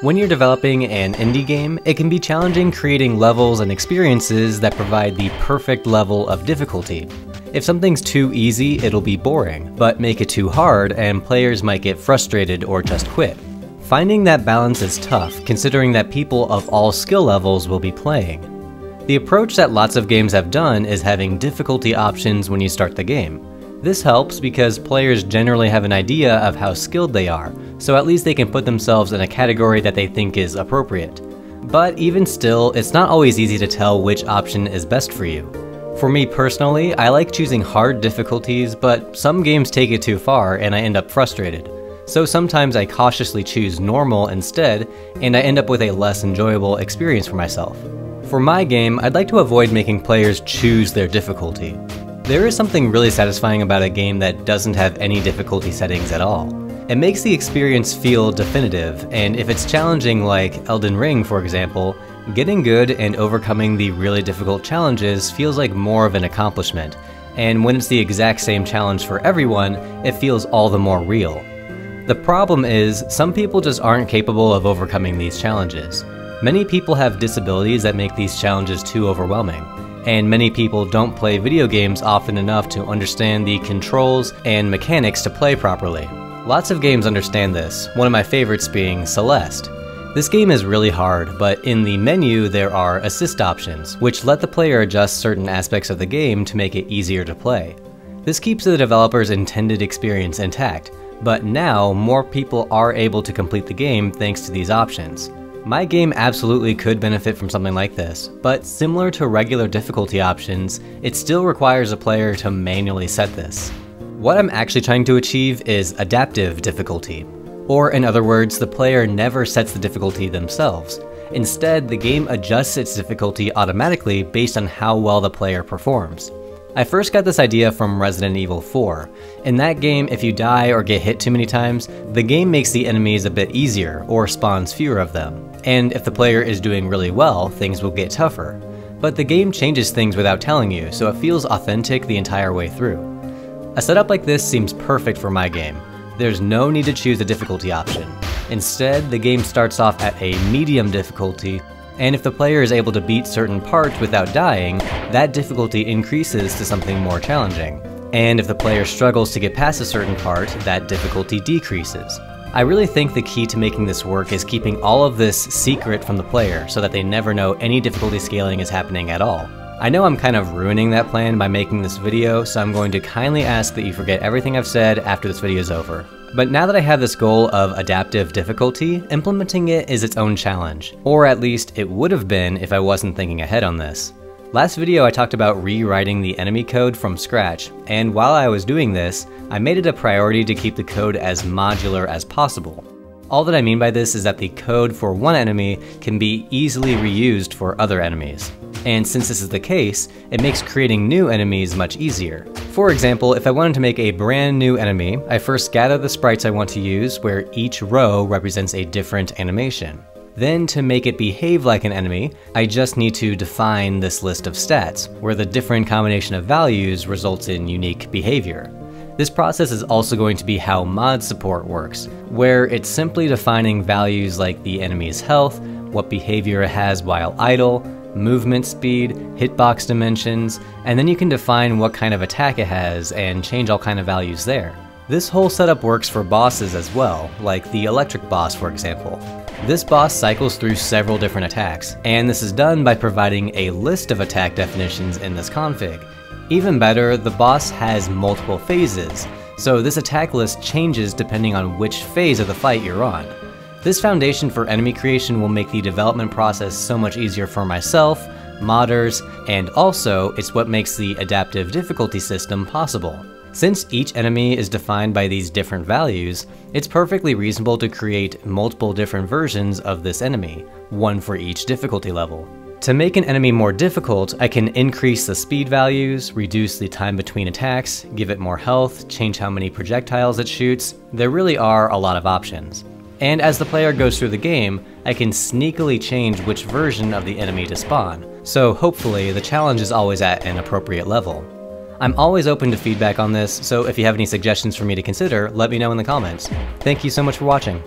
When you're developing an indie game, it can be challenging creating levels and experiences that provide the perfect level of difficulty. If something's too easy, it'll be boring, but make it too hard and players might get frustrated or just quit. Finding that balance is tough, considering that people of all skill levels will be playing. The approach that lots of games have done is having difficulty options when you start the game. This helps because players generally have an idea of how skilled they are, so at least they can put themselves in a category that they think is appropriate. But even still, it's not always easy to tell which option is best for you. For me personally, I like choosing hard difficulties, but some games take it too far and I end up frustrated. So sometimes I cautiously choose normal instead, and I end up with a less enjoyable experience for myself. For my game, I'd like to avoid making players choose their difficulty. There is something really satisfying about a game that doesn't have any difficulty settings at all. It makes the experience feel definitive, and if it's challenging like Elden Ring for example, getting good and overcoming the really difficult challenges feels like more of an accomplishment, and when it's the exact same challenge for everyone, it feels all the more real. The problem is, some people just aren't capable of overcoming these challenges. Many people have disabilities that make these challenges too overwhelming, and many people don't play video games often enough to understand the controls and mechanics to play properly. Lots of games understand this, one of my favorites being Celeste. This game is really hard, but in the menu there are assist options, which let the player adjust certain aspects of the game to make it easier to play. This keeps the developer's intended experience intact, but now more people are able to complete the game thanks to these options. My game absolutely could benefit from something like this, but similar to regular difficulty options, it still requires a player to manually set this. What I'm actually trying to achieve is adaptive difficulty. Or in other words, the player never sets the difficulty themselves. Instead, the game adjusts its difficulty automatically based on how well the player performs. I first got this idea from Resident Evil 4. In that game, if you die or get hit too many times, the game makes the enemies a bit easier, or spawns fewer of them. And if the player is doing really well, things will get tougher. But the game changes things without telling you, so it feels authentic the entire way through. A setup like this seems perfect for my game. There's no need to choose a difficulty option. Instead, the game starts off at a medium difficulty and if the player is able to beat certain parts without dying, that difficulty increases to something more challenging. And if the player struggles to get past a certain part, that difficulty decreases. I really think the key to making this work is keeping all of this secret from the player so that they never know any difficulty scaling is happening at all. I know I'm kind of ruining that plan by making this video, so I'm going to kindly ask that you forget everything I've said after this video is over. But now that I have this goal of adaptive difficulty, implementing it is its own challenge. Or at least it would have been if I wasn't thinking ahead on this. Last video I talked about rewriting the enemy code from scratch, and while I was doing this, I made it a priority to keep the code as modular as possible. All that I mean by this is that the code for one enemy can be easily reused for other enemies. And since this is the case, it makes creating new enemies much easier. For example, if I wanted to make a brand new enemy, I first gather the sprites I want to use where each row represents a different animation. Then to make it behave like an enemy, I just need to define this list of stats, where the different combination of values results in unique behavior. This process is also going to be how mod support works, where it's simply defining values like the enemy's health, what behavior it has while idle, movement speed, hitbox dimensions, and then you can define what kind of attack it has and change all kind of values there. This whole setup works for bosses as well, like the electric boss for example. This boss cycles through several different attacks, and this is done by providing a list of attack definitions in this config. Even better, the boss has multiple phases, so this attack list changes depending on which phase of the fight you're on. This foundation for enemy creation will make the development process so much easier for myself, modders, and also it's what makes the adaptive difficulty system possible. Since each enemy is defined by these different values, it's perfectly reasonable to create multiple different versions of this enemy, one for each difficulty level. To make an enemy more difficult, I can increase the speed values, reduce the time between attacks, give it more health, change how many projectiles it shoots. There really are a lot of options. And as the player goes through the game, I can sneakily change which version of the enemy to spawn, so hopefully the challenge is always at an appropriate level. I'm always open to feedback on this, so if you have any suggestions for me to consider, let me know in the comments. Thank you so much for watching.